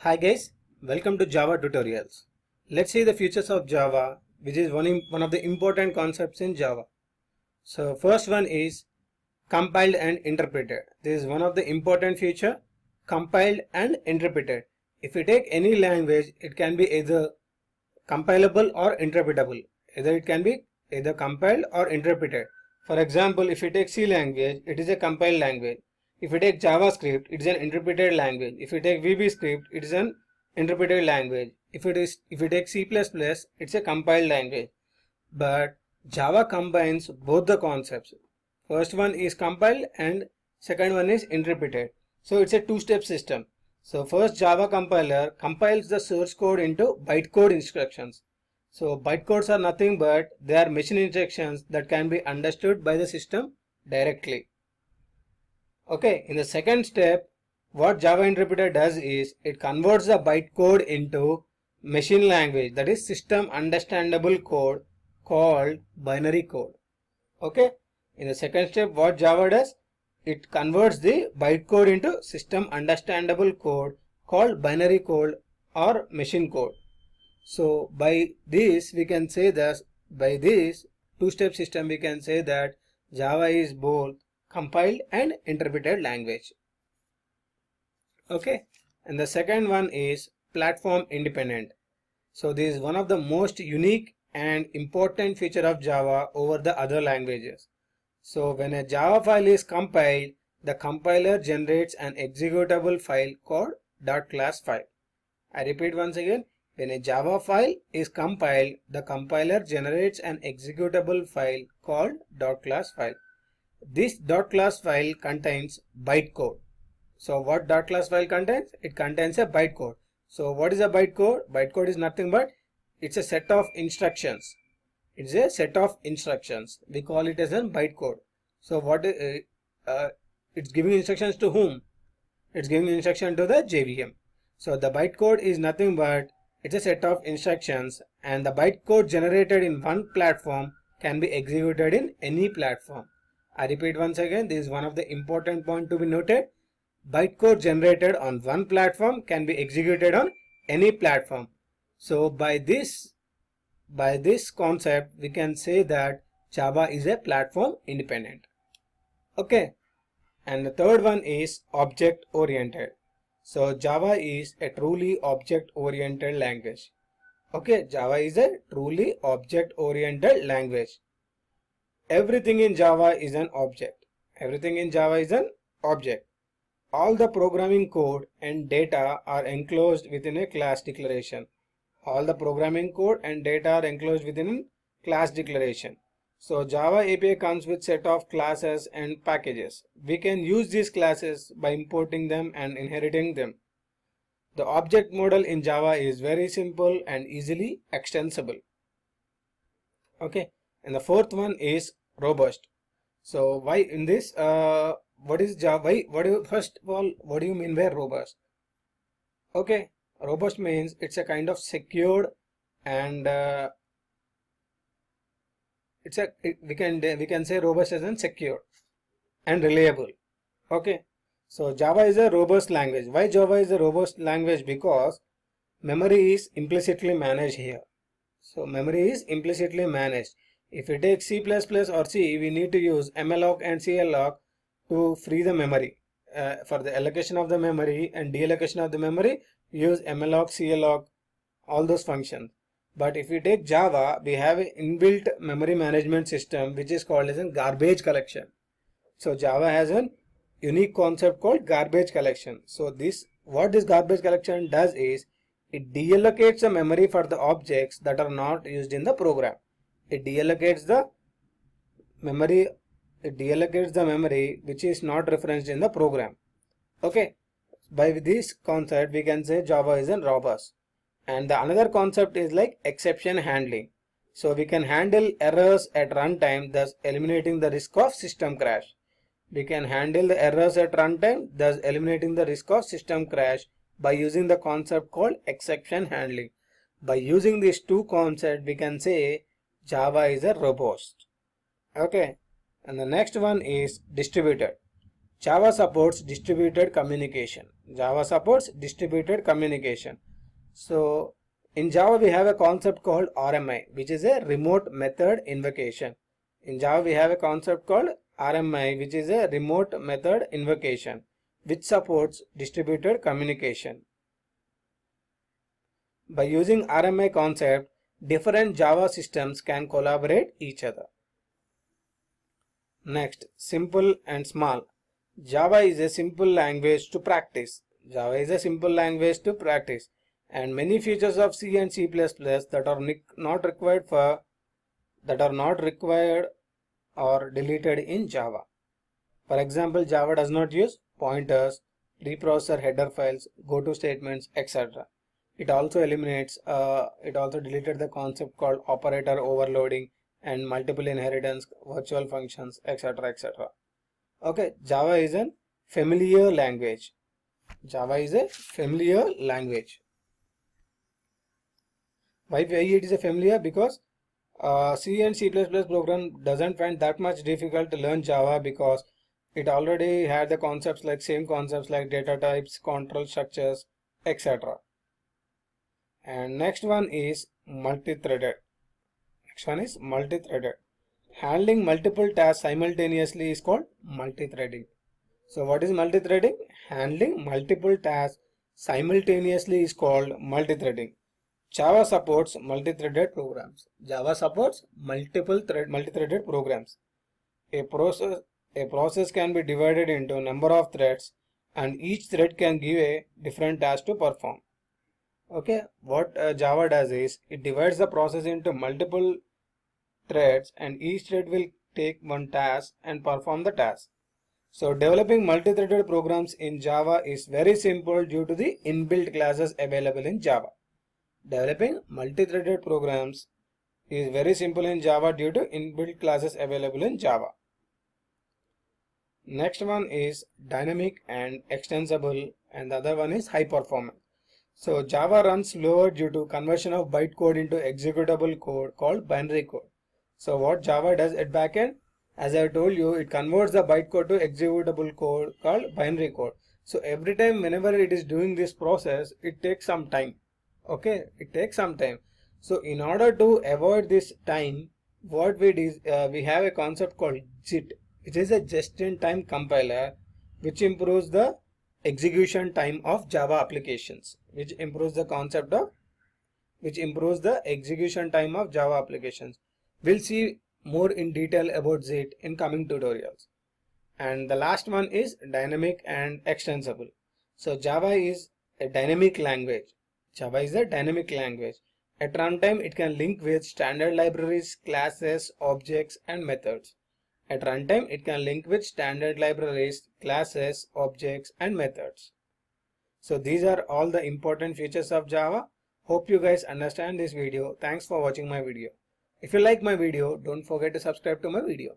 Hi guys, welcome to Java tutorials. Let's see the features of Java which is one, one of the important concepts in Java. So first one is compiled and interpreted. This is one of the important feature compiled and interpreted. If you take any language it can be either compilable or interpretable. Either it can be either compiled or interpreted. For example, if you take C language, it is a compiled language. If you take JavaScript, it is an interpreted language. If you take VB script, it is an interpreted language. If it is if you take C++, it's a compiled language. But Java combines both the concepts. First one is compiled and second one is interpreted. So it's a two-step system. So first Java compiler compiles the source code into bytecode instructions. So bytecodes are nothing but they are machine instructions that can be understood by the system directly. Okay, in the second step, what Java interpreter does is it converts the bytecode into machine language that is system understandable code called binary code. Okay, in the second step, what Java does? It converts the bytecode into system understandable code called binary code or machine code. So by this we can say that by this two-step system we can say that Java is both compiled and interpreted language. Okay, and the second one is platform independent. So this is one of the most unique and important feature of Java over the other languages. So when a Java file is compiled, the compiler generates an executable file called .class file. I repeat once again, when a Java file is compiled, the compiler generates an executable file called .class file. This dot .class file contains bytecode. So what dot .class file contains? It contains a bytecode. So what is a bytecode? Bytecode is nothing but it's a set of instructions. It's a set of instructions. We call it as a bytecode. So what uh, uh, it's giving instructions to whom? It's giving instruction to the JVM. So the bytecode is nothing but it's a set of instructions and the bytecode generated in one platform can be executed in any platform. I repeat once again, this is one of the important point to be noted. Bytecode generated on one platform can be executed on any platform. So by this, by this concept, we can say that Java is a platform independent. Okay. And the third one is object oriented. So Java is a truly object oriented language. Okay, Java is a truly object oriented language. Everything in Java is an object. Everything in Java is an object. All the programming code and data are enclosed within a class declaration. All the programming code and data are enclosed within a class declaration. So Java API comes with set of classes and packages. We can use these classes by importing them and inheriting them. The object model in Java is very simple and easily extensible. Okay, and the fourth one is robust. So why in this, uh, what is Java? Why, what do you, first of all, what do you mean by robust? Okay, robust means it's a kind of secured and uh, it's a we can we can say robust as in secure and reliable okay so java is a robust language why java is a robust language because memory is implicitly managed here so memory is implicitly managed if we take c++ or c we need to use malloc and calloc to free the memory uh, for the allocation of the memory and deallocation of the memory use malloc calloc all those functions but if we take Java, we have an inbuilt memory management system which is called as a garbage collection. So Java has a unique concept called garbage collection. So this what this garbage collection does is it deallocates the memory for the objects that are not used in the program. It deallocates the memory it deallocates the memory which is not referenced in the program. Okay. By this concept we can say Java is a robust and the another concept is like exception handling so we can handle errors at runtime thus eliminating the risk of system crash we can handle the errors at runtime thus eliminating the risk of system crash by using the concept called exception handling by using these two concepts we can say java is a robust okay and the next one is distributed Java supports distributed communication. Java supports distributed communication. So in Java we have a concept called RMI which is a remote method invocation. In Java we have a concept called RMI which is a remote method invocation which supports distributed communication. By using RMI concept, different Java systems can collaborate each other. Next, simple and small. Java is a simple language to practice. Java is a simple language to practice and many features of C and C++ that are not required for that are not required or deleted in Java. For example, Java does not use pointers, preprocessor header files, goto statements, etc. It also eliminates, uh, it also deleted the concept called operator overloading and multiple inheritance, virtual functions, etc. etc. Okay, Java is a familiar language. Java is a familiar language. Why, why it is a familiar? Because uh, C and C++ program doesn't find that much difficult to learn Java because it already had the concepts like same concepts like data types, control structures, etc. And next one is multi-threaded. Next one is multi-threaded. Handling multiple tasks simultaneously is called multi-threading. So what is multi-threading? Handling multiple tasks simultaneously is called multi-threading. Java supports multi-threaded programs. Java supports multiple thread multi-threaded programs. A process a process can be divided into number of threads and each thread can give a different task to perform. Okay, what uh, Java does is it divides the process into multiple threads and each thread will take one task and perform the task. So developing multi-threaded programs in Java is very simple due to the inbuilt classes available in Java. Developing multi-threaded programs is very simple in Java due to inbuilt classes available in Java. Next one is dynamic and extensible and the other one is high performance. So Java runs slower due to conversion of bytecode into executable code called binary code. So what Java does at backend? As I told you, it converts the bytecode to executable code called binary code. So every time whenever it is doing this process, it takes some time okay it takes some time so in order to avoid this time what we do uh, we have a concept called JIT which is a just-in-time compiler which improves the execution time of Java applications which improves the concept of which improves the execution time of Java applications we'll see more in detail about JIT in coming tutorials and the last one is dynamic and extensible so Java is a dynamic language Java is a dynamic language. At runtime, it can link with standard libraries, classes, objects, and methods. At runtime, it can link with standard libraries, classes, objects, and methods. So these are all the important features of Java. Hope you guys understand this video. Thanks for watching my video. If you like my video, don't forget to subscribe to my video.